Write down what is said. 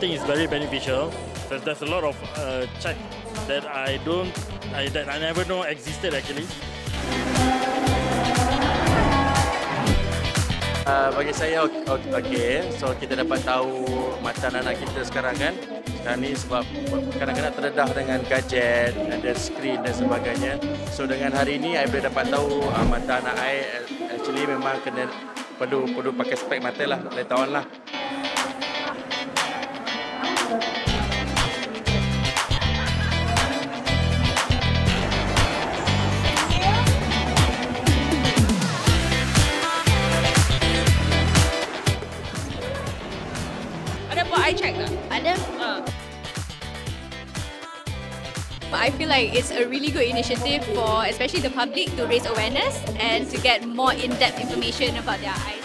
think it's very beneficial. There's, there's a lot of uh, check that I don't, I, that I never know existed actually. Uh, bagi saya okey, so kita dapat tahu mata anak kita sekarang kan. Sekarang ni sebab kadang-kadang terdedah dengan gadget, ada skrin dan sebagainya. So dengan hari ini, saya boleh dapat tahu uh, mata anak saya actually memang kena perlu perlu pakai spek mata lah, boleh tahu lah. Ada buat eye check tak? Ada. Uh. I feel like it's a really good initiative for especially the public to raise awareness and to get more in-depth information about their eyes.